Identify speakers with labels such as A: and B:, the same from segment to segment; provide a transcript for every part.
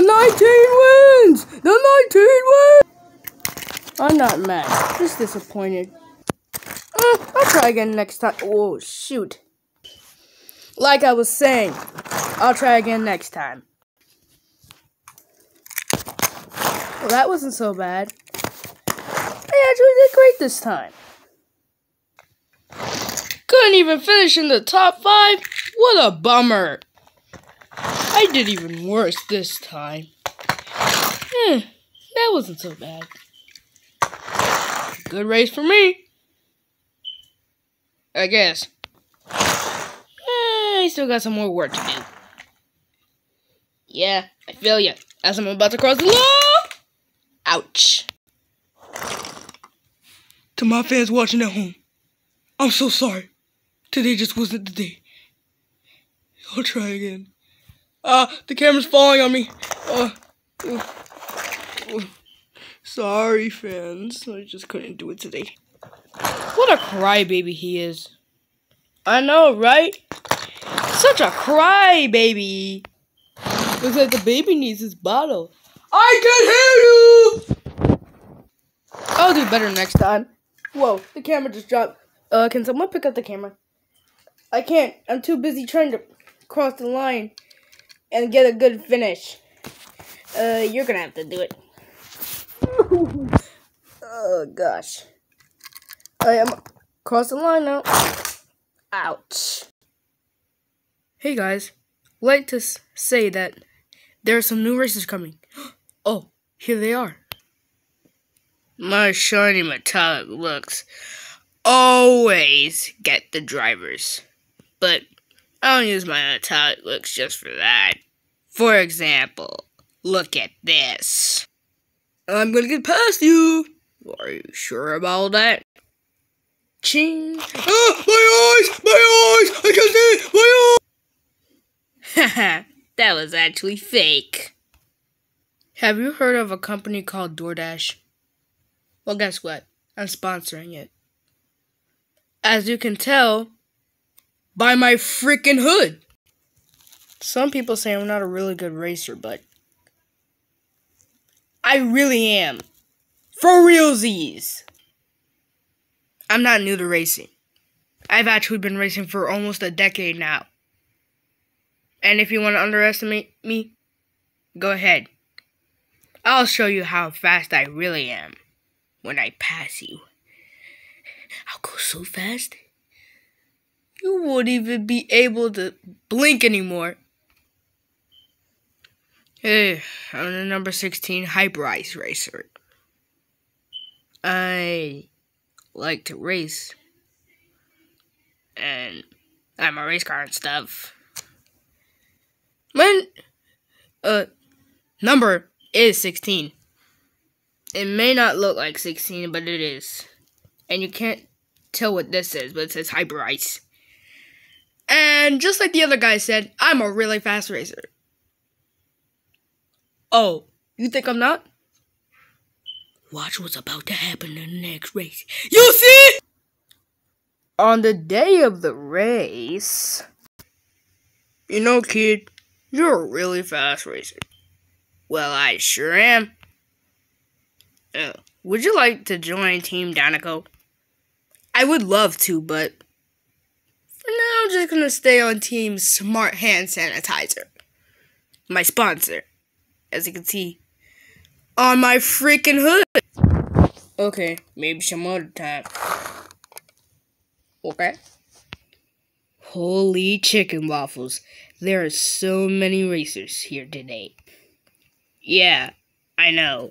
A: The 19 wins! The 19 wins! I'm not mad, just disappointed. Uh, I'll try again next time. Oh, shoot. Like I was saying, I'll try again next time. Well, that wasn't so bad. I actually did great this time. Couldn't even finish in the top five? What a bummer. I did even worse this time. Eh, that wasn't so bad. Good race for me. I guess. Eh, I still got some more work to do. Yeah, I feel ya. As I'm about to cross the law. Ouch. To my fans watching at home, I'm so sorry. Today just wasn't the day. I'll try again. Ah, uh, the camera's falling on me. Uh, uh, uh, sorry, fans. I just couldn't do it today. What a crybaby he is. I know, right? Such a crybaby. Looks like the baby needs his bottle. I can hear you! I'll do better next time. Whoa, the camera just dropped. Uh, can someone pick up the camera? I can't. I'm too busy trying to cross the line and get a good finish. Uh, you're gonna have to do it. oh, gosh. I am crossing the line now. Ouch. Hey, guys. like to say that there are some new races coming. Oh, here they are. My shiny metallic looks always get the drivers. But I don't use my metallic looks just for that. For example, look at this. I'm gonna get past you. Are you sure about that? Ching. Ah, my eyes! My eyes! I can see my eyes! Haha, that was actually fake. Have you heard of a company called DoorDash? Well, guess what? I'm sponsoring it. As you can tell, by my freaking hood. Some people say I'm not a really good racer, but I really am. For realsies. I'm not new to racing. I've actually been racing for almost a decade now. And if you want to underestimate me, go ahead. I'll show you how fast I really am when I pass you. I'll go so fast, you won't even be able to blink anymore. Hey, I'm the number 16 Hyper Ice Racer. I like to race. And I'm a race car and stuff. My uh number is 16. It may not look like 16, but it is. And you can't tell what this is, but it says Hyper Ice. And just like the other guy said, I'm a really fast racer. Oh, you think I'm not? Watch what's about to happen in the next race. You see? On the day of the race, you know, kid, you're a really fast racer. Well, I sure am. Uh, would you like to join Team Dinoco? I would love to, but now, I'm just gonna stay on Team Smart Hand Sanitizer. My sponsor, as you can see on my freaking hood. Okay, maybe some other time. Okay. Holy chicken waffles. There are so many racers here today. Yeah, I know.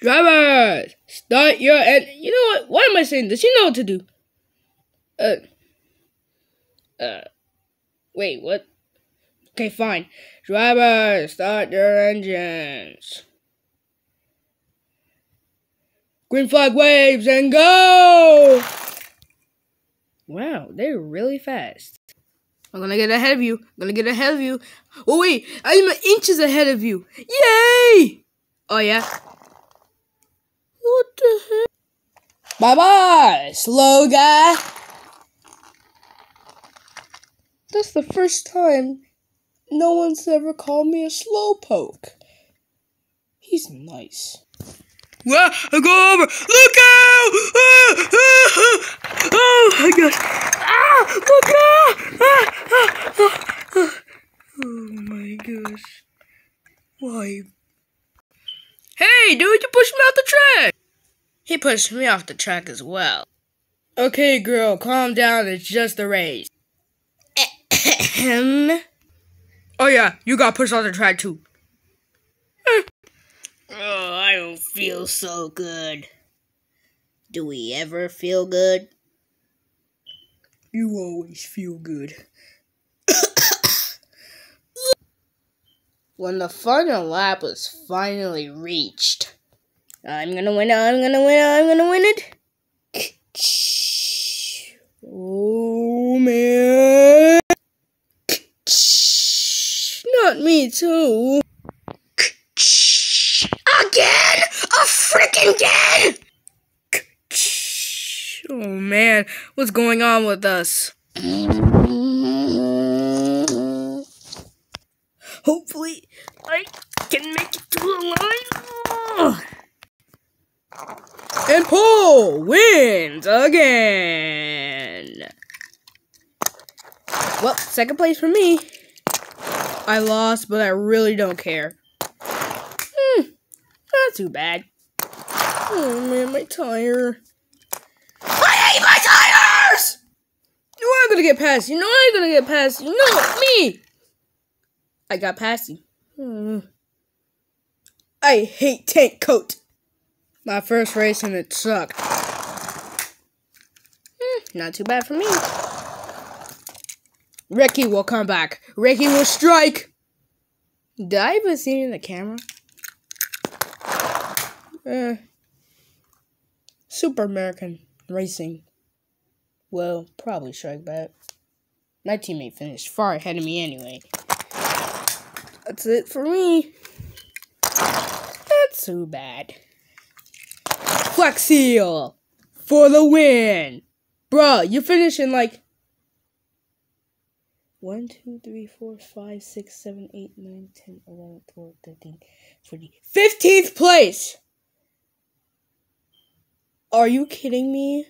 A: Drivers, start your and you know what? Why am I saying this? You know what to do. Uh, uh, wait, what? Okay, fine. Drivers, start your engines. Green flag waves and go! Wow, they're really fast. I'm gonna get ahead of you. I'm gonna get ahead of you. Oh wait, I'm inches ahead of you. Yay! Oh yeah. Heck? Bye bye, slow guy. That's the first time no one's ever called me a slowpoke. He's nice. Well, I go over. Look out! Ah, ah, ah. Oh my gosh! Ah! Look out! Ah, ah, ah, ah. Oh my gosh! Why? Hey, dude! You pushed me off the track. He pushed me off the track as well. Okay, girl, calm down. It's just a race. oh yeah, you got pushed off the track too.
B: Oh, I don't feel so good. Do we ever feel good?
A: You always feel good.
B: when the final lap was finally reached, I'm gonna win it, I'm gonna win it, I'm gonna win it.
A: Oh man. Not me too.
B: Again! A freaking again!
A: Oh man, what's going on with us? Hopefully, I can make it to the line. And Paul wins again. Well, second place for me. I lost, but I really don't care. Hmm, not too bad. Oh man, my tire.
B: I hate my tires!
A: You I'm gonna get past. You know I'm gonna get past you. know me. I got past you. Hmm. I hate tank coat. My first race and it sucked. Hmm, not too bad for me. Ricky will come back. Ricky will strike. Did I even see in the camera? Uh, Super American Racing Well, probably strike back. My teammate finished far ahead of me anyway. That's it for me. Not too bad. Flex Seal for the win. Bruh, you finish in like 1, 2, 3, 4, 5, 6, 7, 8, 9, 10, 11, 12, 13, 14, 15th place! Are you kidding me?